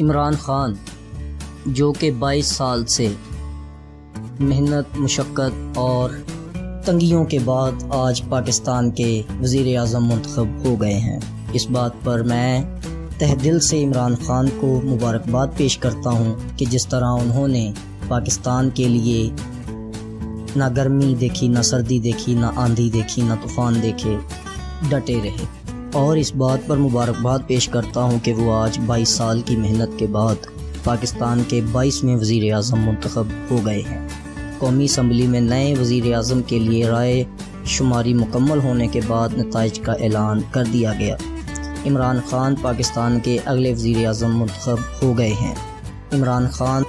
عمران خان، جو کہ بائیس سال سے محنت، مشقت اور تنگیوں کے بعد آج پاکستان کے وزیر اعظم منتخب ہو گئے ہیں۔ اس بات پر میں تہ دل سے عمران خان کو مبارکباد پیش کرتا ہوں کہ جس طرح انہوں نے پاکستان کے لیے نہ گرمی دیکھی، نہ سردی دیکھی، نہ آندھی دیکھی، نہ طوفان دیکھے، ڈٹے رہے۔ اور اس بات پر مبارکباد پیش کرتا ہوں کہ وہ آج بائیس سال کی محنت کے بعد پاکستان کے بائیسویں وزیر اعظم منتخب ہو گئے ہیں۔ قومی اسمبلی میں نئے وزیر اعظم کے لیے رائے شماری مکمل ہونے کے بعد نتائج کا اعلان کر دیا گیا۔ عمران خان پاکستان کے اگلے وزیر اعظم منتخب ہو گئے ہیں۔ عمران خان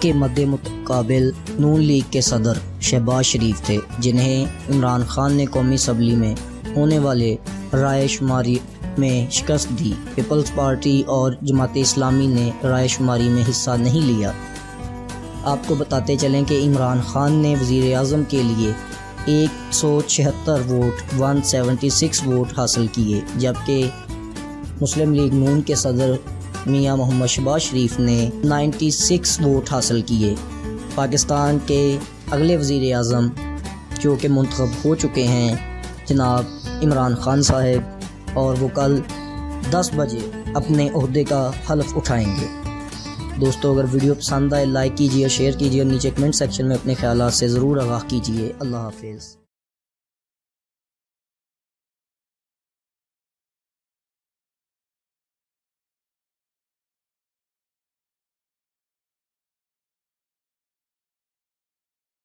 کے مد متقابل نون لیگ کے صدر شہباز شریف تھے، جنہیں عمران خان نے قومی اسمبلی میں ہونے والے رائے شماری میں شکست دی۔ پیپلز پارٹی اور جماعت اسلامی نے رائے شماری میں حصہ نہیں لیا۔ آپ کو بتاتے چلیں کہ عمران خان نے وزیر اعظم کے لیے ایک سو چھہتر vote, one seventy six vote حاصل کیے، جبکہ مسلم لیگ نون کے صدر میاں محمد شباز شریف نے نائنٹی سکس ووٹ حاصل کیے۔ پاکستان کے اگلے وزیر اعظم، جو کہ منتخب ہو چکے ہیں، جناب عمران خان صاحب اور وہ کل دس بجے اپنے عہدے کا حلف اٹھائیں گے۔ دوستو، اگر ویڈیو پسند آئے، لائک کیجیے شیئر کیجیے اور نیچے کمنٹ سیکشن میں اپنے خیالات سے ضرور آگاہ کیجیے اللہ حافظ۔